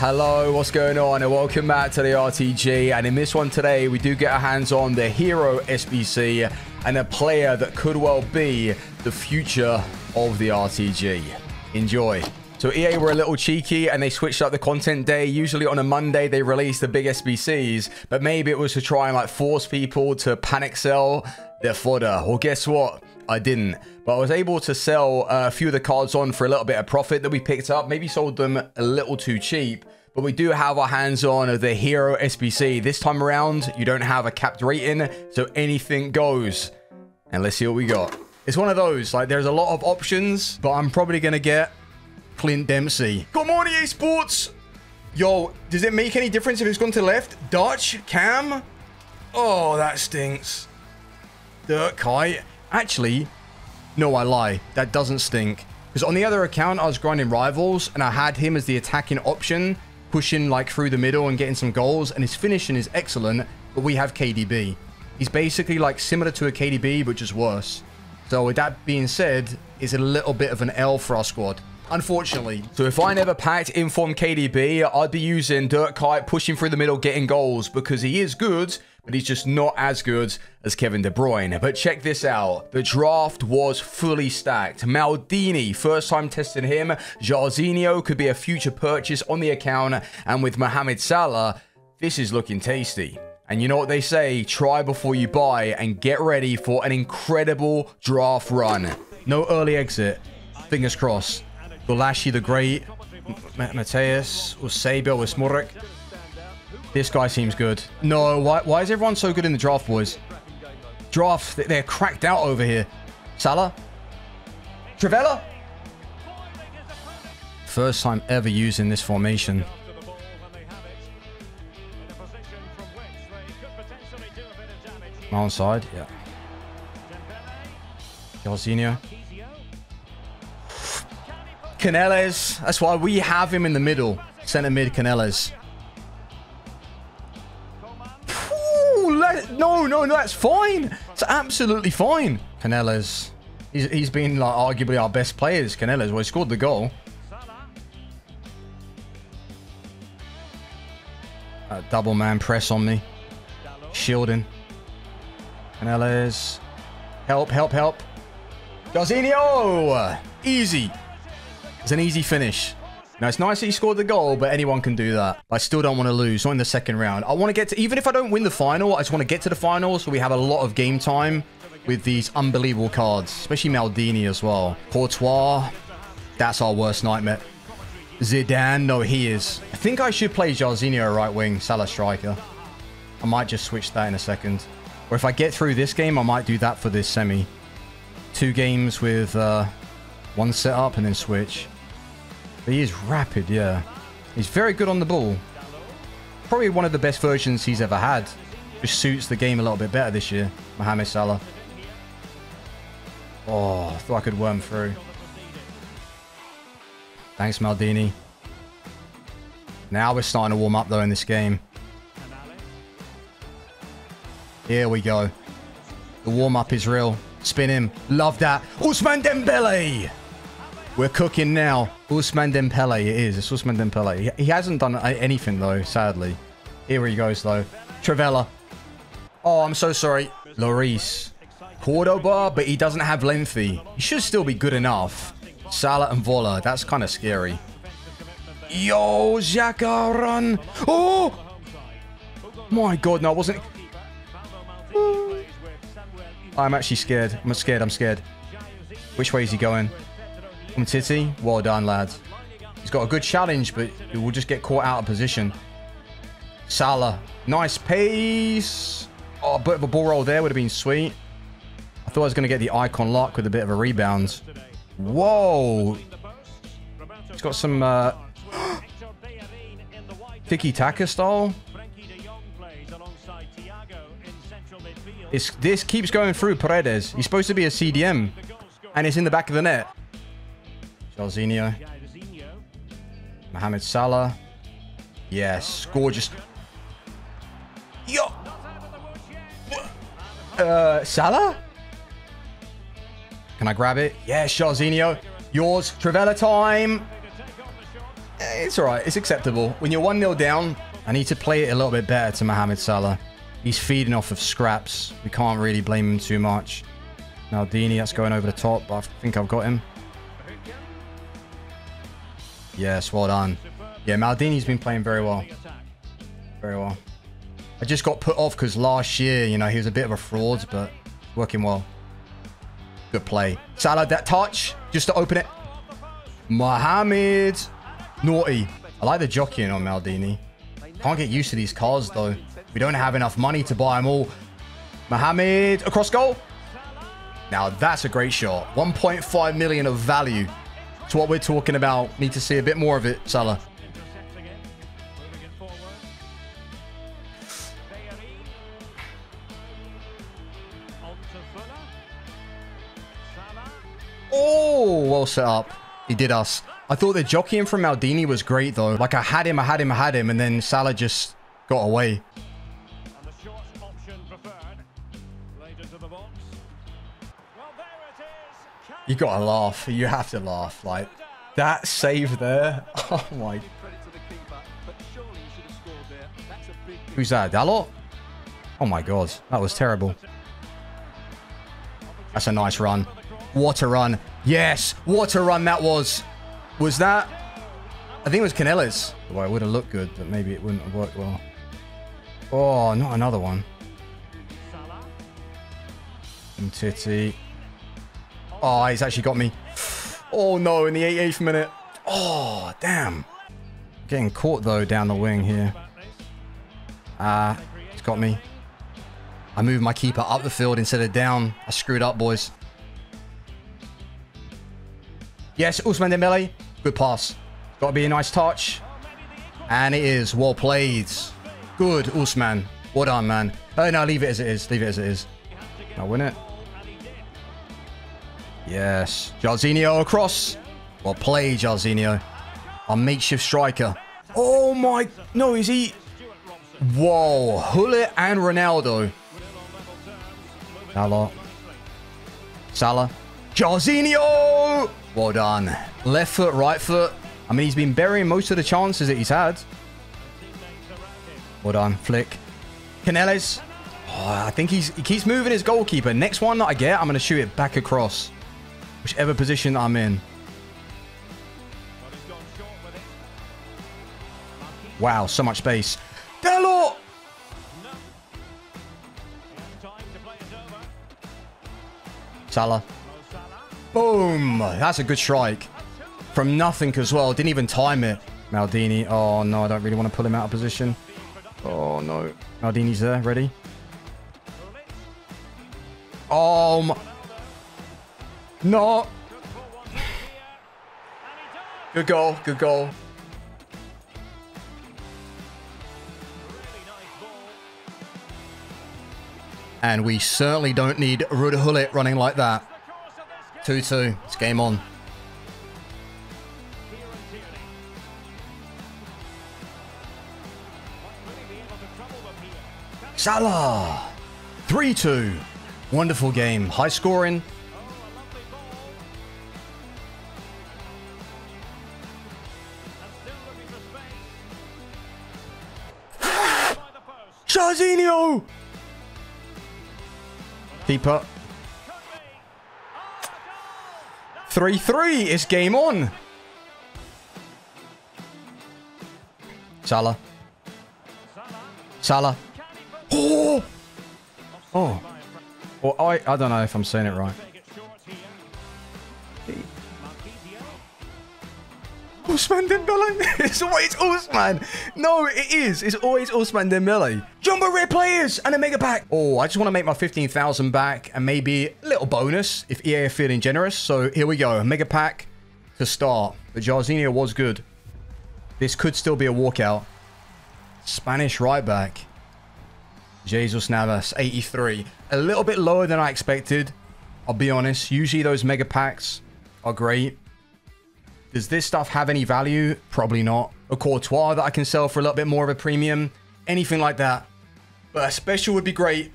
Hello, what's going on? And welcome back to the RTG. And in this one today, we do get our hands on the Hero SBC and a player that could well be the future of the RTG. Enjoy. So EA were a little cheeky and they switched up the content day. Usually on a Monday, they release the big SBCs, but maybe it was to try and like force people to panic sell their fodder. Well, guess what? I didn't. But I was able to sell a few of the cards on for a little bit of profit that we picked up. Maybe sold them a little too cheap. But we do have our hands on the Hero SBC. This time around, you don't have a capped rating, so anything goes. And let's see what we got. It's one of those, like there's a lot of options, but I'm probably going to get Clint Dempsey. Come morning, esports. Yo, does it make any difference if it's gone to left? Dutch? Cam? Oh, that stinks. Dirk Kuyt. Actually, no, I lie. That doesn't stink. Because on the other account, I was grinding Rivals, and I had him as the attacking option, pushing like through the middle and getting some goals, and his finishing is excellent, but we have KDB. He's basically like similar to a KDB, but just worse. So with that being said, it's a little bit of an L for our squad. Unfortunately. So if I never packed Inform KDB, I'd be using Dirk Kuyt, pushing through the middle, getting goals, because he is good, but he's just not as good as Kevin De Bruyne. But check this out. The draft was fully stacked. Maldini, first time testing him. Jairzinho could be a future purchase on the account. And with Mohamed Salah, this is looking tasty. And you know what they say, try before you buy and get ready for an incredible draft run. No early exit. Fingers crossed. Golashi the Great, Matthäus, Eusebio, with Smurek. This guy seems good. No, why, why is everyone so good in the draft, boys? Draft, they're cracked out over here. Salah? Trivela? First time ever using this formation. Onside, yeah. Jorginho. Canelles. That's why we have him in the middle. Center mid Canelles. No, no, no, that's fine. It's absolutely fine. Canelles. He's, he's been like arguably our best players, Canelles. Well, he scored the goal. Double man press on me. Shielding. Canelles. Help, help, help. Jorginho! Easy. It's an easy finish. Now, it's nice that he scored the goal, but anyone can do that. I still don't want to lose, not in the second round. I want to get to, even if I don't win the final, I just want to get to the final so we have a lot of game time with these unbelievable cards, especially Maldini as well. Courtois, that's our worst nightmare. Zidane, no, he is. I think I should play Jairzinho right wing, Salah striker. I might just switch that in a second. Or if I get through this game, I might do that for this semi. Two games with uh, one setup and then switch. He is rapid, yeah. He's very good on the ball. Probably one of the best versions he's ever had. Just suits the game a little bit better this year. Mohamed Salah. Oh, I thought I could worm through. Thanks, Maldini. Now we're starting to warm up, though, in this game. Here we go. The warm-up is real. Spin him. Love that. Ousmane Dembele! We're cooking now. Ousmane Dembele, it is. It's Ousmane Dembele. He, hasn't done anything, though, sadly. Here he goes, though. Trivela. Oh, I'm so sorry. Lloris. Cordoba, but he doesn't have lengthy. He should still be good enough. Salah and Vola. That's kind of scary. Yo, Xhaka, run. Oh! My God, no, I wasn't... I'm actually scared. I'm scared. I'm scared. Which way is he going? Titi, well done, lads. He's got a good challenge, but he will just get caught out of position. Salah, nice pace. Oh, a bit of a ball roll there would have been sweet. I thought I was going to get the icon lock with a bit of a rebound. Whoa. He's got some uh, tiki-taka style. It's, this keeps going through Paredes. He's supposed to be a CDM. And it's in the back of the net. Jorginho. Mohamed Salah. Yes, gorgeous. Yo! Uh, Salah? Can I grab it? Yes, Jorginho. Yours. Trivela time. Eh, It's all right. It's acceptable. When you're 1-0 down, I need to play it a little bit better to Mohamed Salah. He's feeding off of scraps. We can't really blame him too much. Maldini, that's going over the top, but I think I've got him. Yes, well done. Yeah, Maldini's been playing very well. Very well. I just got put off because last year, you know, he was a bit of a fraud, but working well. Good play. Salah, that touch, just to open it. Mohamed. Naughty. I like the jockeying on Maldini. Can't get used to these cars, though. We don't have enough money to buy them all. Mohamed, across goal. Now, that's a great shot. 1.5 million of value. It's what we're talking about. Need to see a bit more of it, Salah. Oh, well set up. He did us. I thought the jockeying from Maldini was great, though. Like, I had him, I had him, I had him, and then Salah just got away. Gotta laugh. You have to laugh. Like, that save there. Oh, my. credit to the keeper, but surely he should have scored there. That's a big Who's that? Dalot? Oh, my God. That was terrible. That's a nice run. What a run. Yes. What a run that was. Was that? I think it was Canellas. Well, it would have looked good, but maybe it wouldn't have worked well. Oh, not another one. Salah. Oh, he's actually got me. Oh, no, in the 88th minute. Oh, damn. Getting caught, though, down the wing here. Ah, it's got me. I moved my keeper up the field instead of down. I screwed up, boys. Yes, Ousmane Dembele. Good pass. Got to be a nice touch. And it is. Well played. Good, Ousmane. Well done, man. Oh, no, leave it as it is. Leave it as it is. I'll win it. Yes. Jairzinho across. Well played, Jairzinho. Our makeshift striker. Oh my... No, is he... Whoa. Gullit and Ronaldo. Salah. Salah. Jairzinho! Well done. Left foot, right foot. I mean, he's been burying most of the chances that he's had. Well done. Flick. Canelles. Oh, I think he's, he keeps moving his goalkeeper. Next one that I get, I'm going to shoot it back across. Whichever position I'm in. Wow, so much space. Salah. Salah. Boom! That's a good strike. From nothing as well. Didn't even time it. Maldini. Oh, no, I don't really want to pull him out of position. Oh, no. Maldini's there. Ready? Oh, my... No. Good goal. Good goal. And we certainly don't need Ruud Gullit running like that. The course of this game. 2-2. It's game on. Salah. 3-2. Wonderful game. High scoring. A goal. 3-3. It's game on. Salah. Salah. Oh! Oh. Well, I, I don't know if I'm saying it right. Ousmane Dembele. it's always Ousmane. No, it is. It's always Ousmane Dembele. Jumbo rare players and a mega pack. Oh, I just want to make my 15,000 back and maybe a little bonus if EA are feeling generous. So here we go. Mega pack to start. But Jarzinho was good. This could still be a walkout. Spanish right back. Jesus Navas, 83. A little bit lower than I expected. I'll be honest. Usually those mega packs are great. Does this stuff have any value? Probably not. A Courtois that I can sell for a little bit more of a premium. Anything like that. But a special would be great.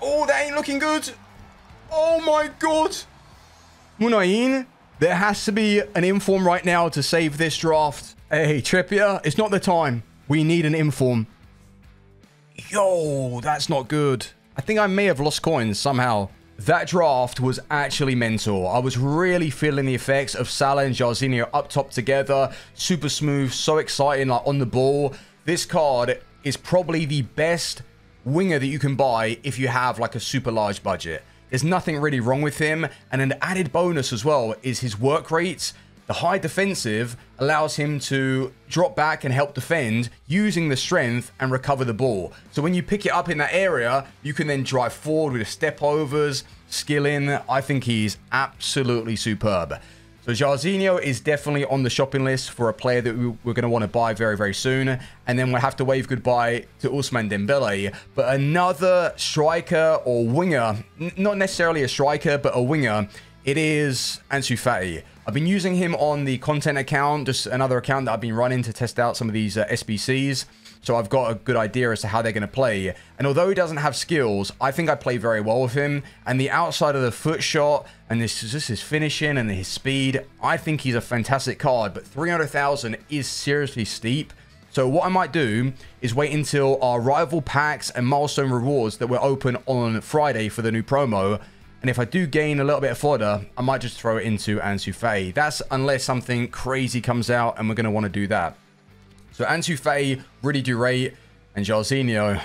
Oh, that ain't looking good. Oh my god. Muniain. There has to be an inform right now to save this draft. Hey, Trippier, it's not the time. We need an inform. Yo, that's not good. I think I may have lost coins somehow. That draft was actually mental. I was really feeling the effects of Salah and Jairzinho up top together. Super smooth, so exciting, like on the ball. This card is probably the best winger that you can buy if you have like a super large budget. There's nothing really wrong with him. And an added bonus as well is his work rates. The high defensive allows him to drop back and help defend using the strength and recover the ball. So when you pick it up in that area, you can then drive forward with step overs, skill in. I think he's absolutely superb. So Jairzinho is definitely on the shopping list for a player that we're going to want to buy very, very soon. And then we'll have to wave goodbye to Ousmane Dembele. But another striker or winger, not necessarily a striker, but a winger, it is Ansu Fati. I've been using him on the content account, just another account that I've been running to test out some of these uh, SBCs. So I've got a good idea as to how they're going to play. And although he doesn't have skills, I think I play very well with him. And the outside of the foot shot and this just his finishing and his speed, I think he's a fantastic card. But 300,000 is seriously steep. So what I might do is wait until our rival packs and milestone rewards that were open on Friday for the new promo. And if I do gain a little bit of fodder, I might just throw it into Ansu. That's unless something crazy comes out and we're going to want to do that. So Ansu Fati, really do rate. And Jairzinho,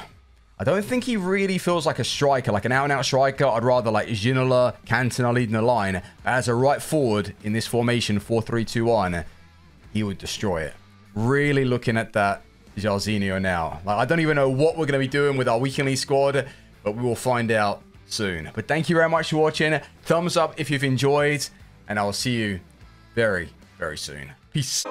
I don't think he really feels like a striker, like an out-and-out striker. I'd rather like Ginola, Cantona leading the line. As a right forward in this formation, 4-3-2-1, he would destroy it. Really looking at that Jairzinho now. Like, I don't even know what we're going to be doing with our weekly squad, but we will find out soon. But thank you very much for watching. Thumbs up if you've enjoyed, and I will see you very, very soon. Peace.